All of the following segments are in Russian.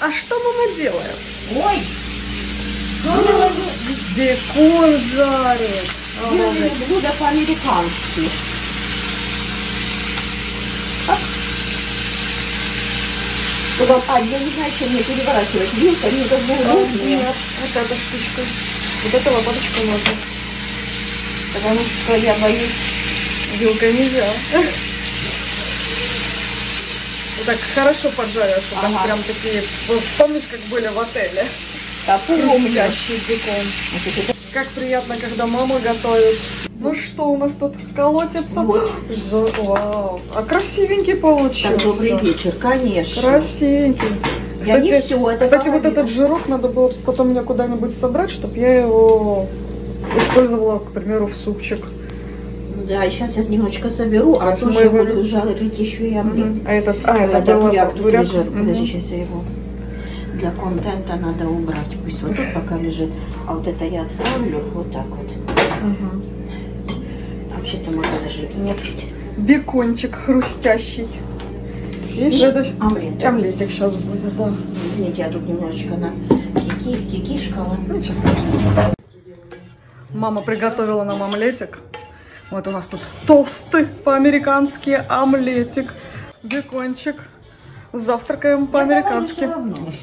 А что мама делает? Ой! Бекон жарит. Делаю блюдо по-американски. Туда, а, я не знаю, чем мне переворачивать. Вилка, бы удобнее. Нет, вот эта штучка. Вот эту лопаточку можно. Потому что я боюсь. Вилкой нельзя. Вот так хорошо поджарился. Там Ага. прям такие... Помнишь, как были в отеле? Да, помню. Бекон. Как приятно, когда мама готовит. Ну что у нас тут колотится? Вот. Жа- Вау. А красивенький получился. Так, добрый вечер, конечно. Красивенький. Я не всё это Кстати, вот этот жирок надо было потом мне куда-нибудь собрать, чтобы я его использовала, к примеру, в супчик. Да, сейчас я немножечко соберу, а я его- буду жарить еще и омлет. А этот, а, это, Это буряк тут буряк. лежит. Мгм. Подожди, сейчас я его для контента надо убрать. Пусть вот тут пока лежит. А вот это я отставлю вот так вот. Мгм. Вообще-то можно даже и не пить. Бекончик хрустящий. И И следующий омлет. омлетик сейчас будет, да. Извините, я тут немножечко на кики, кикишкала. Ничего страшного. Мама приготовила нам омлетик. Вот у нас тут тосты по-американски, омлетик, бекончик. Завтракаем по-американски.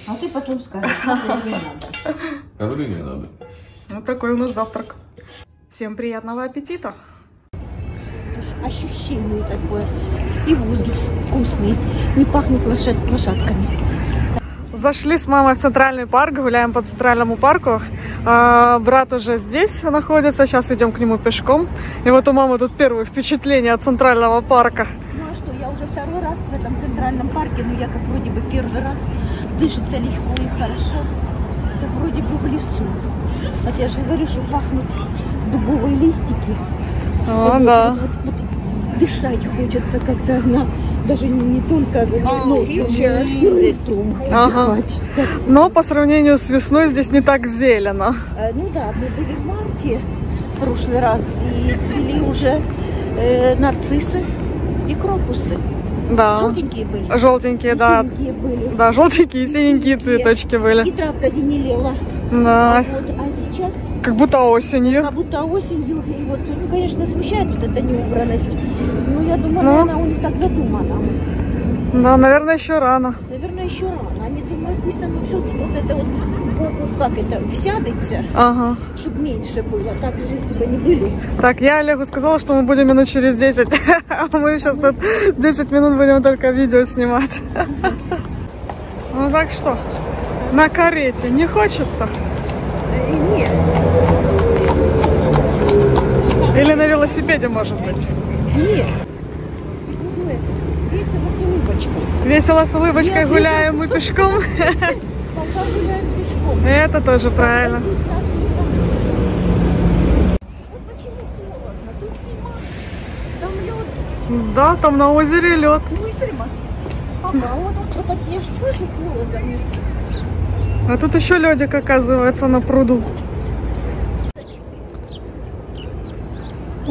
А ты потом скажешь, что тебе надо. Воды не надо. Вот такой у нас завтрак. Всем приятного аппетита! ощущение такое. И воздух вкусный. Не пахнет лошад, лошадками. Зашли с мамой в центральный парк, гуляем по центральному парку. А, брат уже здесь находится, сейчас идем к нему пешком. И вот у мамы тут первые впечатления от центрального парка. Ну а что, я уже второй раз в этом центральном парке, но я как вроде бы первый раз дышится легко и хорошо, как вроде бы в лесу. Вот я же говорю, что пахнут дубовые листики. А, Вот, да. вот, вот, вот дышать хочется как-то на даже не, не только носом, а и ртом Ага. Но по сравнению с весной здесь не так зелено. э, ну да, мы были в марте в прошлый раз и цвели уже э, нарциссы и крокусы. Да. Желтенькие были. Желтенькие, и да. синенькие были. Да, желтенькие и синенькие цветочки И были. травка зеленела. Да. Вот, а сейчас Как будто осенью. как будто осенью. И вот, ну, конечно, смущает вот эта неубранность. Я думаю, Ну. наверное, у них так задумано. Да, наверное, еще рано. Наверное, еще рано. Они думают, пусть оно все вот это вот, как это, всядется, Ага. чтобы меньше было. Так же, если бы не были. Так, я Олегу сказала, что мы будем минут через 10. А мы сейчас тут 10 минут будем только видео снимать. Ну так что, на карете не хочется? Э, Нет, Или на велосипеде, может быть? нет. Весело с улыбочкой. Весело с улыбочкой Нет, гуляем мы весело пешком. Пока гуляем пешком. Это тоже правильно. Возить нас не там. Вот почему холодно. Тут зима. Там лед. Да, там на озере лед. Мыслимо. Ага, вот кто-то же слышу холодно. А тут еще ледик оказывается на пруду.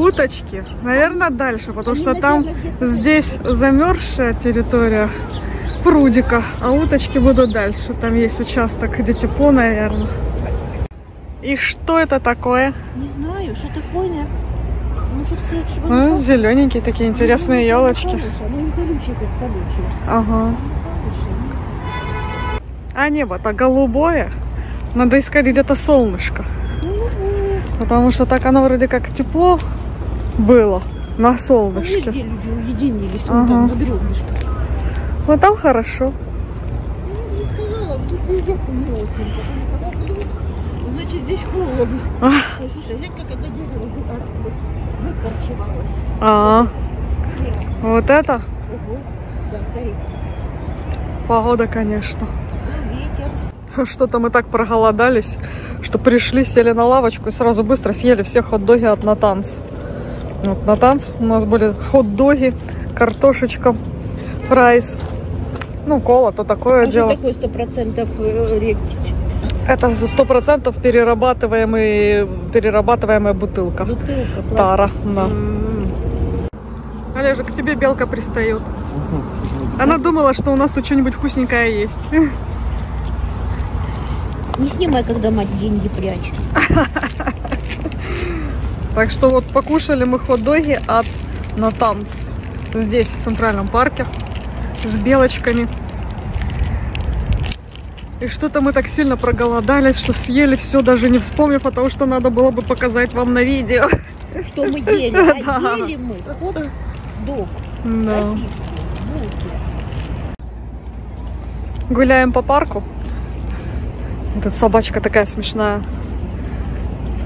Уточки. Наверное, дальше, потому Они, что там здесь замерзшая территория прудика, а уточки будут дальше. Там есть участок, где тепло, наверное. И что это такое? Не знаю, что такое, не? Ну, чтобы сказать, что Ну, зелененькие такие интересные елочки. Ну, не колючие, как колючие. Ага. Ну. А небо-то голубое. Надо искать где-то солнышко. Ну, ну, Потому что так оно вроде как тепло было на ну, солнышке. везде люди уединились, Ага. там на бревнышках. Вот там хорошо. Ну, не сказала, тут везде не очень, потому что значит, здесь холодно. А. Ой, слушай, глянь, как это дерево вы- а, выкорчевалось. А, Слева. вот это Ого. Да, смотри. погода, конечно. Ну, ветер. Что-то мы так проголодались, что пришли, сели на лавочку и сразу быстро съели все хот-доги от Nathan's. Вот Nathan's у нас были хот-доги, картошечка, fries. Ну, кола, то такое А что дело. такое сто процентов э, речь? Это сто процентов перерабатываемый, перерабатываемая бутылка. Бутылка. Тара, да. М. Олежек, к тебе белка пристает. Она думала, что у нас тут что-нибудь вкусненькое есть. Не снимай, когда мать деньги прячет. Так что вот покушали мы хот-доги от Натанс. Здесь, в Центральном парке. С белочками. И что-то мы так сильно проголодались, что съели все, даже не вспомнив о том, что надо было бы показать вам на видео. Что мы ели? А ели мы хот-дог, Да. сосиски, булки. Гуляем по парку. Эта собачка такая смешная.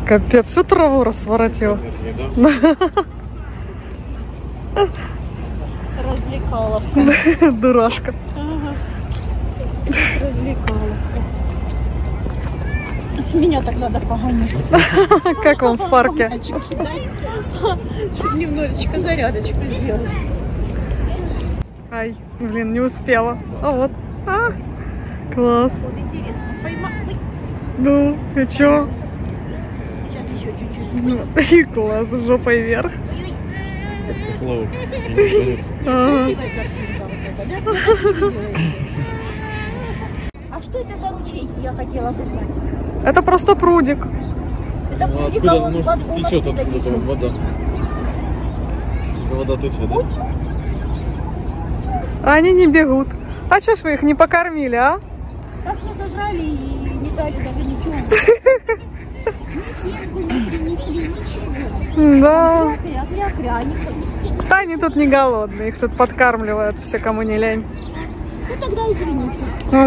Капец, всю траву расворотила. Развлекаловка. Дурашка. Развлекаловка. Меня так надо погонять. Как вам в парке? Чтобы немножечко зарядочку сделать. Ай, блин, не успела. А вот. А, класс. Ну, и чё? Чуть-чуть. Ну, класс, жопой вверх. А что это за ручей, я хотела бы знать? Это просто прудик. Это Ну, прудик, откуда, а он- течет откуда течет? вода? Вода течет, да? А они не бегут. А чё ж вы их не покормили, а? Так все сожрали и не дали даже ничего. Ни сверху не принесли, ничего. Да. Кря, кря, кря. Они- Да, они тут не голодные, их тут подкармливают все, кому не лень. Ну тогда извините.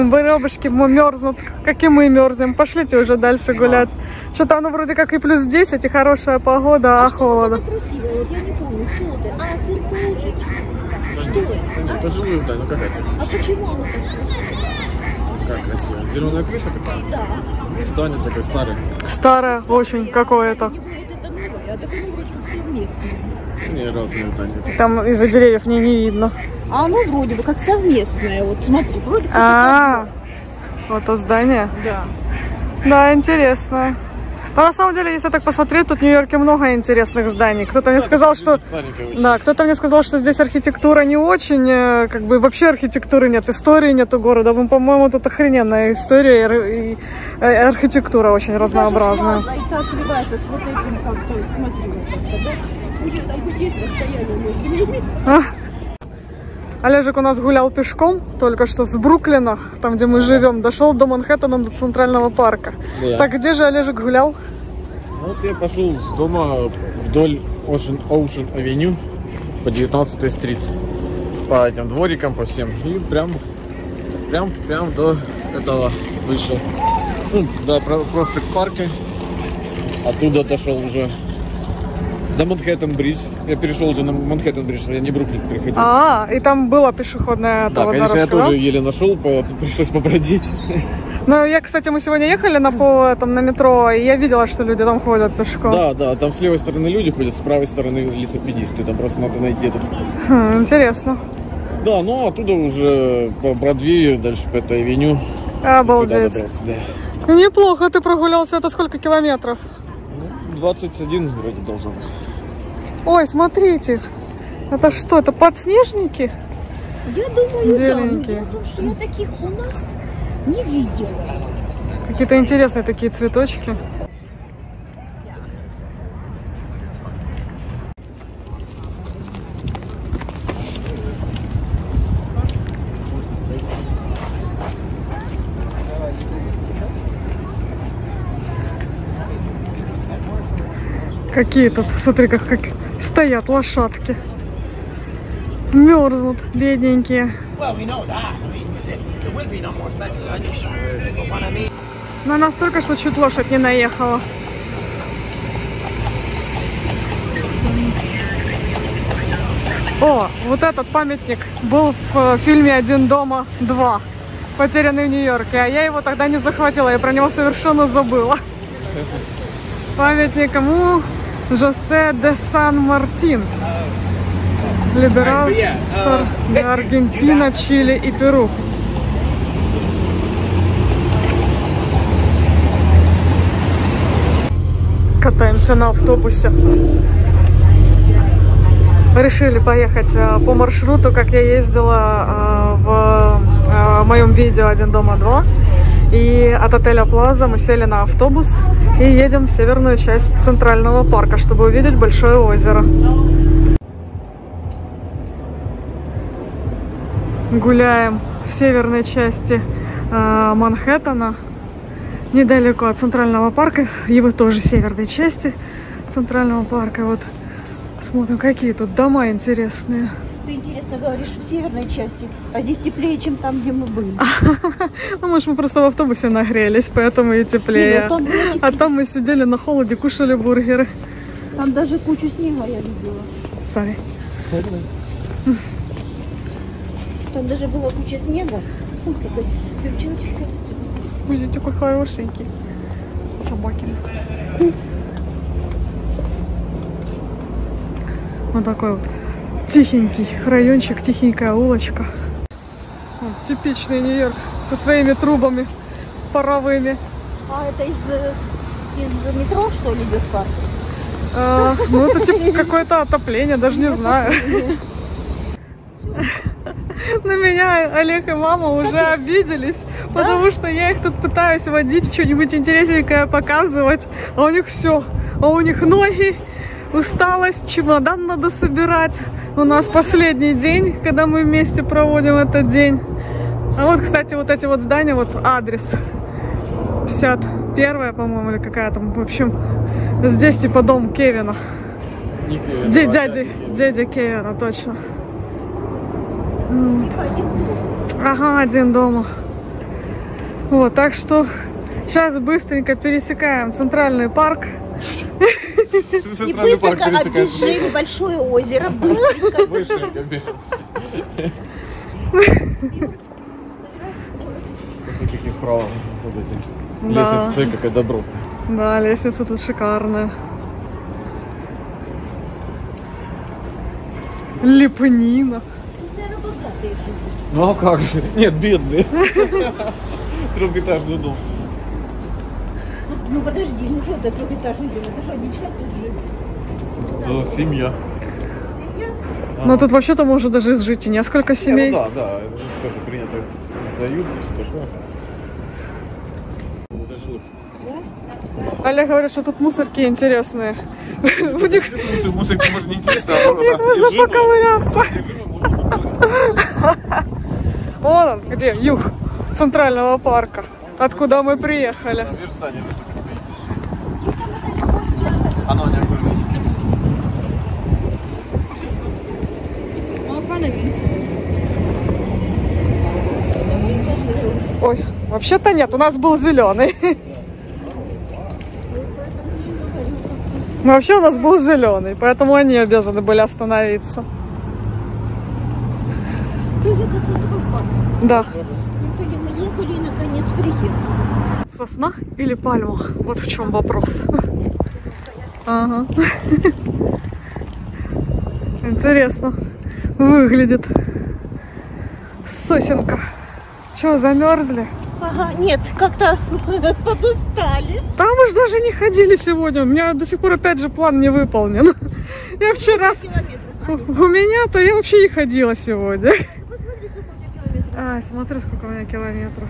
Барёбушки мерзнут, как и мы мерзнем. Пошлите уже дальше гулять. Что-то оно вроде как и плюс 10, и хорошая погода, а Что холодно. это красивое? Вот я не помню, что это. А. Что это? Это жилое здание, ну какая тебе? А почему оно так красиво? Красиво. Зеленая крыша такая? Да. Здание такое старое. Старое очень какое-то. Не будет это а. Не, разные здания. Там из-за деревьев мне не видно. А оно вроде бы как совместное. Вот смотри, вроде как А, вот то здание. Да. Да, интересно. Но на самом деле, если так посмотреть, тут в Нью-Йорке много интересных зданий. Кто-то мне сказал, что. Да, кто-то мне сказал, что здесь архитектура не очень, э, как бы вообще архитектуры нет, истории нет у города. Ну, по-моему, тут охрененная история и э, архитектура очень разнообразная. Даже плаза, и та сливается с вот этим, как то есть, смотри, вот да? Расстояние между ними. Олежек у нас гулял пешком только что с Бруклина, там, где мы живем, дошел до Манхэттена, до Центрального парка. Да. Так где же Олежек гулял? Вот я пошел с дома вдоль Ocean, Ocean Avenue по 19 стрит. По этим дворикам, по всем. И прям, прям, прям до этого вышел. Ну, про- проспект парка. Оттуда дошел уже до Манхэттен Бридж. Я перешел уже на Манхэттен Бридж, я не Бруклин приходил. А, и там была пешеходная да, конечно, я дорожка, да? тоже еле нашел, по- пришлось побродить. Ну, я, кстати, мы сегодня ехали на, по, там, на метро, и я видела, что люди там ходят пешком. Да, да, там с левой стороны люди ходят, с правой стороны велосипедисты. Там просто надо найти этот вход. Хм, интересно. Да, ну оттуда уже по Бродвею, дальше по этой авеню. Обалдеть. Сюда добрался, да. Неплохо ты прогулялся. Это сколько километров? Ну, 21 вроде должно быть. Ой, смотрите. Это что, это подснежники? Я думаю, да. Ну, Беленькие. том, что я таких у нас не видела. Какие-то интересные такие цветочки. Какие тут, смотри, как, как стоят лошадки. Мерзнут, бедненькие. На нас только что чуть лошадь не наехала. О, вот этот памятник был в э, фильме «Один дома 2», потерянный в Нью-Йорке, а я его тогда не захватила, я про него совершенно забыла. Памятник ему Жосе де Сан-Мартин. Либерал де Аргентина, Чили и Перу. Катаемся на автобусе. Решили поехать по маршруту, как я ездила в моем видео «Один дома два». И от отеля Плаза мы сели на автобус и едем в северную часть Центрального парка, чтобы увидеть большое озеро. Гуляем в северной части э, Манхэттена, недалеко от Центрального парка, его тоже северной части Центрального парка. Вот смотрим, какие тут дома интересные. Ты интересно говоришь в северной части, а здесь теплее, чем там, где мы были. Ну, может, мы просто в автобусе нагрелись, поэтому и теплее. ну было А теплее. там мы сидели на холоде, кушали бургеры. Там даже кучу снега я видела. Сори. Там даже была куча снега. Ух, какой прям человеческая руки, посмотри. Ой, такой хорошенький. Собакин. Вот такой вот тихенький райончик, тихенькая улочка. Вот типичный Нью-Йорк со своими трубами паровыми. А это из, из метро, что ли, идет парк? А, ну, это типа какое-то отопление, даже не знаю. На меня Олег и мама уже обиделись, потому что я их тут пытаюсь водить, что-нибудь интересненькое показывать, а у них все, а у них ноги, усталость, чемодан надо собирать. У нас последний день, когда мы вместе проводим этот день. А вот, кстати, вот эти вот здания, вот адрес 51 по-моему, или какая там, в общем, здесь типа дом Кевина. Не Кевин, Ди- а дяди, дядя Кевин. дядя Кевина, точно. Типа. Ага, один дома. Вот, так что сейчас быстренько пересекаем центральный парк. И быстренько оббежим большое озеро. Быстренько. Быстренько бежим. Какие справа вот эти. Да. Лестница, какое добро. Да, лестница тут шикарная. Лепнина. Ну а как же? Нет, бедные. Трехэтажный дом. Ну, Ну подожди, ну что это трехэтажный дом? Это что, один человек тут живет? Да, семья. Семья? Но тут вообще-то может даже жить и несколько Не, семей. ну да, да, это тоже принято. Сдают и все такое. Олег говорит, что тут мусорки интересные. У них Мусор, мусор, может, не интересно, а просто можно поковыряться. Вон он, где? Юг Центрального парка. Откуда мы приехали. Там верстание высоко стоит. Оно не окружено Ой, вообще-то нет, у нас был зеленый. Ну, вообще у нас был зеленый, поэтому они обязаны были остановиться. Да. Мы, ехали и наконец приехали. Сосна или пальма? Вот в чем вопрос. Ага. Интересно выглядит. Сосенка. Че, замерзли? Ага, нет, как-то подустали. Там уж даже не ходили сегодня. У меня до сих пор опять же план не выполнен. Я вчера... Километров. У меня-то я вообще не ходила сегодня. Посмотри, сколько у тебя километров. А, смотрю, сколько у меня километров.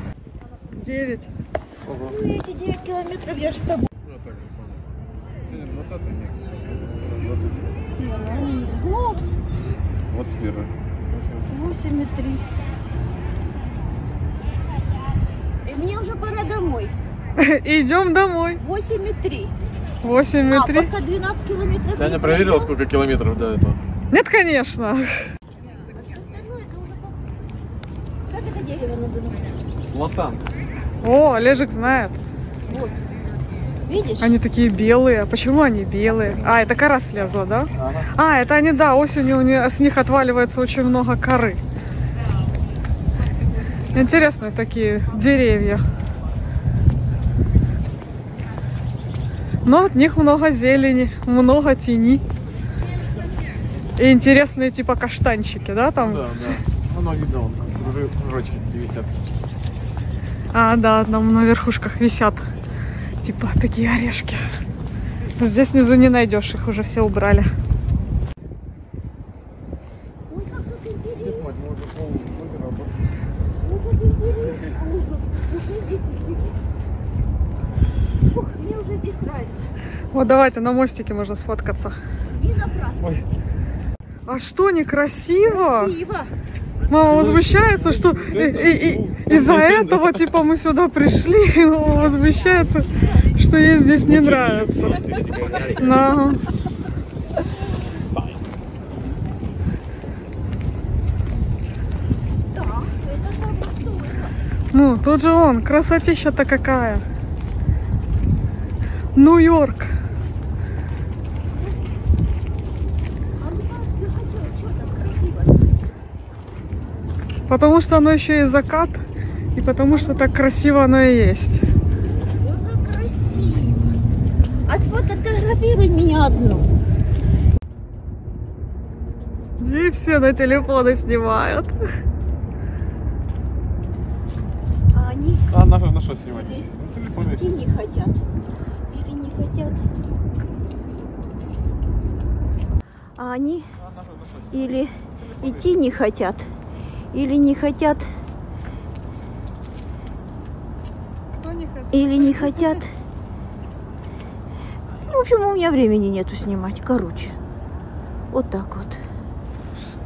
Девять. Ну, эти 9 километров я же с тобой. Ну, так же самое. Сегодня 20 нет. 20. О, 21. 8,3. И мне уже пора домой. Идем домой. 8,3. Восемь и А, три. пока 12 километров. Таня не проверила, пройдем. сколько километров до этого? Нет, конечно. А Как это дерево называется? Латан. О, Олежек знает. Вот. Видишь? Они такие белые. А почему они белые? А, это кора слезла, да? Ага. А, это они, да, осенью у них- с них отваливается очень много коры. Интересные такие деревья. Но от них много зелени, много тени. И интересные типа каштанчики, да, там? Да, да. Видно, вон, кружи- кружочки висят. А, да, там на верхушках висят типа такие орешки. Здесь внизу не найдешь, их уже все убрали. Вот давайте на мостике можно сфоткаться. Не напрасно. Ой. А что, некрасиво? Красиво. Мама возмущается, что из-за этого, типа, мы сюда пришли, и мама возмущается, что ей здесь не нравится. Да. Ну, тут же он, красотища-то какая. Нью-Йорк. А ну как, я хочу, что там красиво? Потому что оно еще и закат, и потому что так красиво оно и есть. Ой, как красиво. А сфотографируй меня одну. И все на телефоны снимают. А они А на, на что снимать? На идти не хотят. Или не хотят. А они или идти не хотят, или не хотят, Кто не хотел? или не хотят. Ну, в общем, у меня времени нету снимать. Короче, вот так вот.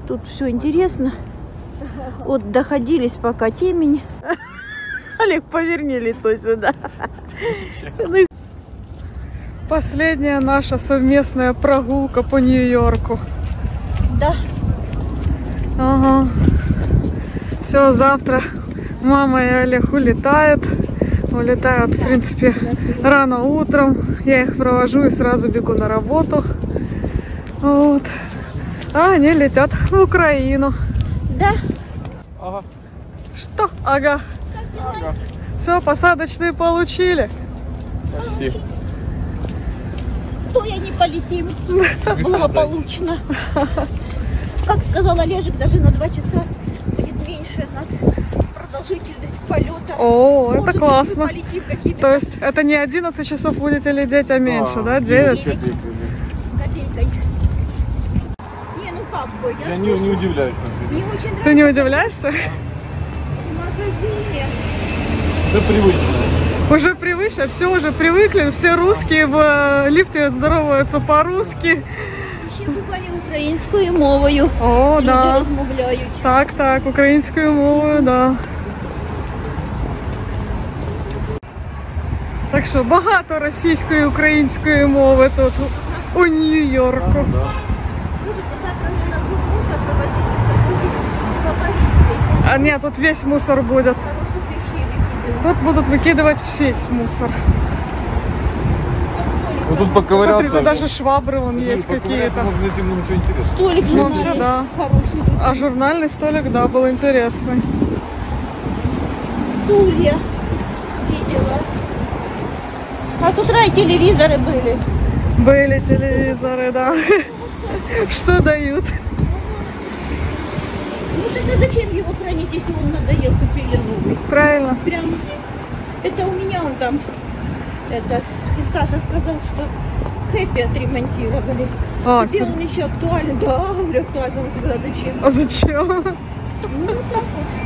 Тут все интересно. Вот доходились пока темень. Олег, поверни лицо сюда. Ну, Последняя наша совместная прогулка по Нью-Йорку. Да, Ага. Все, завтра мама и Олег улетают. Улетают, в принципе, рано утром. Я их провожу и сразу бегу на работу. Вот. А они летят в Украину. да. Ага. Что? Ага. Ага. Все, посадочные получили. Почти. Стоя не полетим. Благополучно. Как сказал Олежек, даже на два часа продолжительность полета. О, Может, это мы классно. полетим какими-то То есть это не 11 часов будете лететь, а меньше, А, да? 9? с копейкой. Не, ну как бы, я, Я не, не слышу, удивляюсь, мне например. очень нравится Ты не удивляешься? в магазине. Это привычно. Уже привычно, все уже привыкли, все русские в э, лифте здороваются по-русски. Ще буває українською мовою. О, Люди да. розмовляють. Так, так, українською мовою, да. Так що багато російської і української мови тут у Нью-Йорку. Да. Слушайте, завтра, наверное, будет мусор вывозить в А ні, тут весь мусор буде. Хороших вещей выкидывать. Тут будуть викидувати весь мусор. Вот столик. Ну тут Смотри, поковыряться. тут даже швабры вон ну, есть поковыряться какие-то. можно найти много чего интересного. Столик Ну, журнальный вообще, да. Хороший. тут. А журнальный столик, да, был интересный. Стулья. Видела. А с утра и телевизоры были. Были телевизоры, да. Что дают? Ну тогда зачем его хранить, если он надоел, купили новый? Правильно. Прям. Это у меня он там. Это Саша сказал, что хэппи отремонтировали. А, сер- он еще актуален. Да, говорю, актуален. Он сказал, зачем? а зачем? Ну, так вот.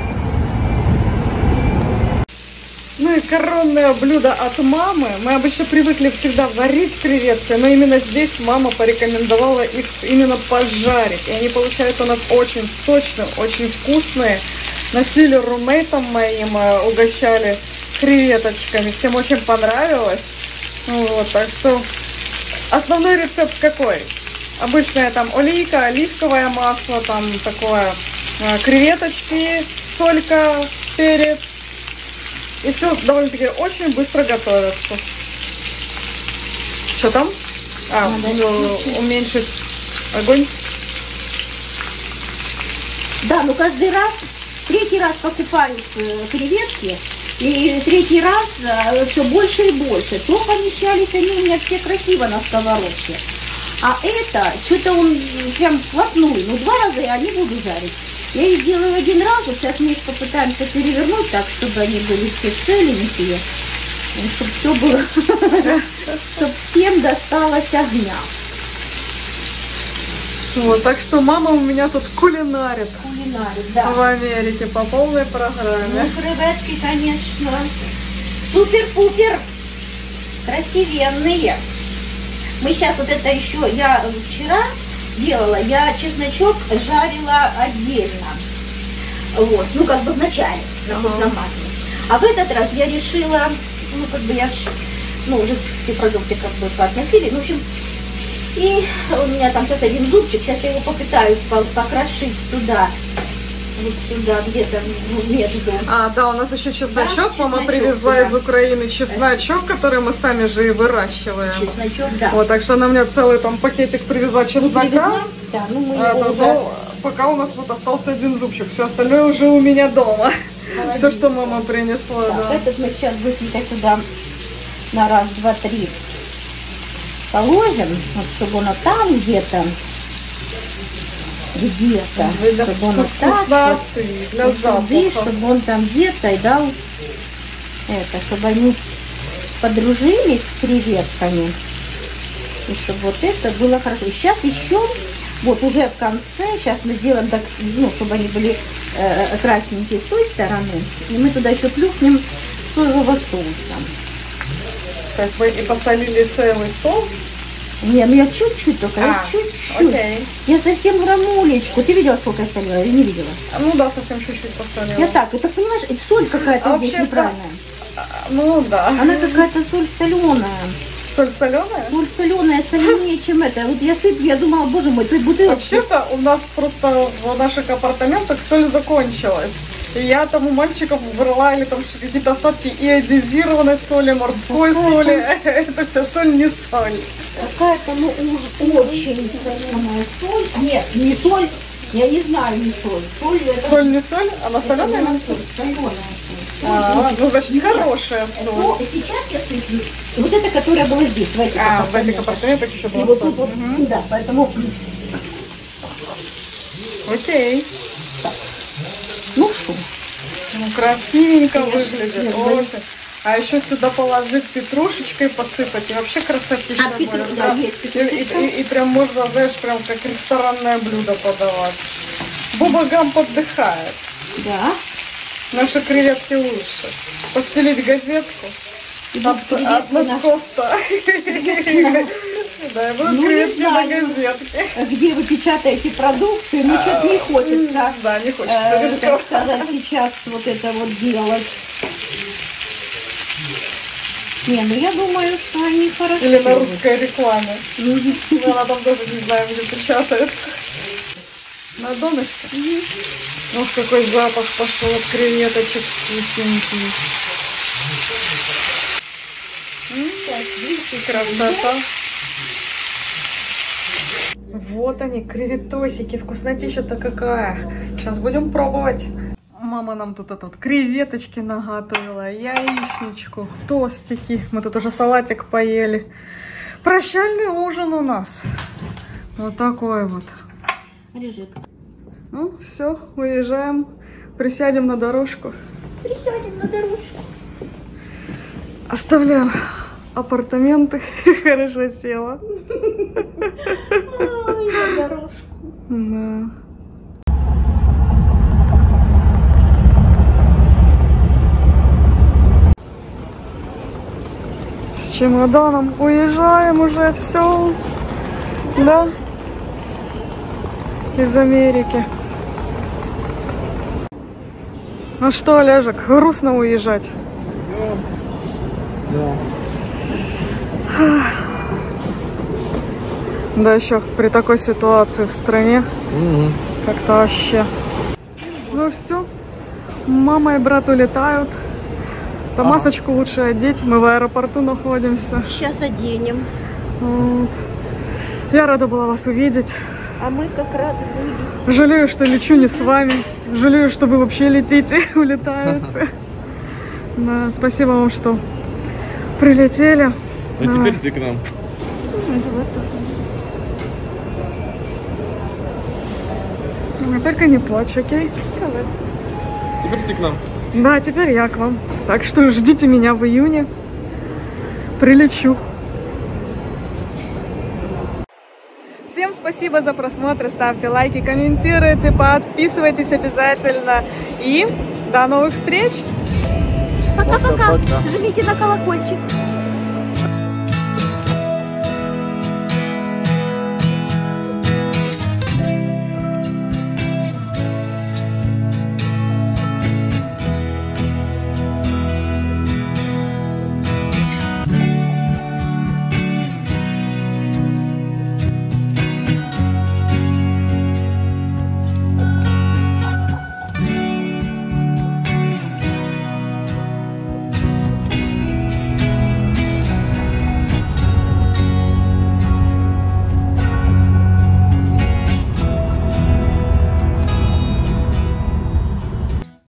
Ну и коронное блюдо от мамы. Мы обычно привыкли всегда варить креветки, но именно здесь мама порекомендовала их именно пожарить. И они получаются у нас очень сочные, очень вкусные. Носили румейтом моим, э, угощали креветочками. Всем очень понравилось. Ну Вот, так что основной рецепт какой? Обычная там олейка, оливковое масло, там такое, э, креветочки, солька, перец, и все довольно-таки очень быстро готовится. Что там? А, Надо ну, уменьшить огонь. Да, ну каждый раз, третий раз покупают э, креветки, и третий раз все больше и больше. То помещались они у меня все красиво на сковородке. А это, что-то он прям вплотную, ну два раза и они буду жарить. Я их делаю один раз, вот сейчас мы их попытаемся перевернуть так, чтобы они были все целенькие. Чтобы все было, чтобы всем досталось огня. Вот, так что мама у меня тут кулинарит Кулинарий, да. в Америке по полной программе. Ну, креветки, конечно, супер-пупер, красивенные. Мы сейчас вот это еще, я вчера делала, я чесночок жарила отдельно. Вот, ну как бы вначале, на вкусном масле. А в этот раз я решила, ну как бы я, ну уже все продукты как бы поотносили, ну в общем, и у меня там тут один зубчик, сейчас я его попытаюсь по- покрошить сюда, вот сюда, где-то ну, между. А, да, у нас еще чесночок. Да, Мама чесночок, привезла да. из Украины чесночок, который мы сами же и выращиваем. Чесночок, да. Вот, так что она мне целый там пакетик привезла Ну, чеснока. привезла? Да, ну мы А, его уже... ну, пока у нас вот остался один зубчик, все остальное уже у меня дома. Молодец. Все, что мама принесла, Так, да. этот мы сейчас быстренько сюда на раз, два, три положим, вот, чтобы он там где-то, где-то, чтобы он вот так вот, чтобы он там где-то и дал это, чтобы они подружились с креветками. И чтобы вот это было хорошо. И сейчас еще, вот уже в конце, сейчас мы сделаем так, ну, чтобы они были э, красненькие с той стороны. И мы туда еще плюхнем соевого соуса. То есть вы и посолили соевый соус? Не, ну я чуть-чуть только, я А, чуть-чуть. Окей. Я совсем грамулечку. Ты видела, сколько я солила? Я не видела. Ну да, совсем чуть-чуть посолила. Я так, это понимаешь, и соль какая-то А здесь вообще-то- неправильная. А, Ну да. Она какая-то соль соленая. Соль соленая? Соль соленая, соленее, чем это. Вот я сыплю, я думала, боже мой, той бутылочки. Вообще-то у нас просто в наших апартаментах соль закончилась. Я там у мальчиков брала или там какие-то остатки иодизированной соли, морской Какая соли. Это вся соль не соль. Какая-то, ну, уж очень соленая соль. Нет, не соль, я не знаю, не соль. Соль это... Соль не соль, она соленая или соль, соленая соль. А, ну значит Нет, хорошая соль. и сейчас я. И вот это, которая была здесь, в этих А, в этих апартаментах. еще была вот соль. тут вот, Мгм. да, поэтому, Окей. Ну что, Ну, красивенько Я- выглядит. Ой, А еще сюда положить петрушечкой посыпать, и вообще красотища А, будет. да, есть И, и- и- и прям можно, знаешь, прям как ресторанное блюдо подавать. Бубагам поддыхает. да. Наши креветки лучше. Постелить газетку. От, от Лоскоста. Да, будут Ну, на знаю. газетке. где вы печатаете продукты, ну что-то не хочется, Да, не хочется э, так сказать, сейчас вот это вот делать. Не, ну я думаю, что они хорошо. Или на русской рекламе. Ну, Она там тоже не знаю, где печатается. На донышке. Ох, какой запах пошел от креветочек вкусненький. М, Красота. Вот они, креветосики. Вкуснотища-то какая. Сейчас будем пробовать. Мама нам тут это вот креветочки наготовила, яичничку, тостики. Мы тут уже салатик поели. Прощальный ужин у нас. Вот такой вот. Лежит. Ну, все, уезжаем. Присядем на дорожку. Присядем на дорожку. Оставляем апартаменты. Хорошо села. Ой, на дорожку. Да. С чемоданом уезжаем уже, все. Да? Из Америки. Ну что, Олежек, грустно уезжать. Да. Да еще при такой ситуации в стране. Мгм. Как-то вообще. Ну все. Мама и брат улетают. То Ага. масочку лучше одеть. Мы в аэропорту находимся. Сейчас оденем. Вот. Я рада была вас увидеть. А мы как рады будем. Жалею, что лечу не с вами. Жалею, что вы вообще летите, улетаете. Да, спасибо вам, что прилетели. А теперь ты к нам. Ну, Только не плачь, окей? Теперь ты к нам. Да, теперь я к вам. Так что ждите меня в июне. Прилечу. Всем спасибо за просмотр. Ставьте лайки, комментируйте, подписывайтесь обязательно. И до новых встреч! Пока-пока. Жмите на колокольчик.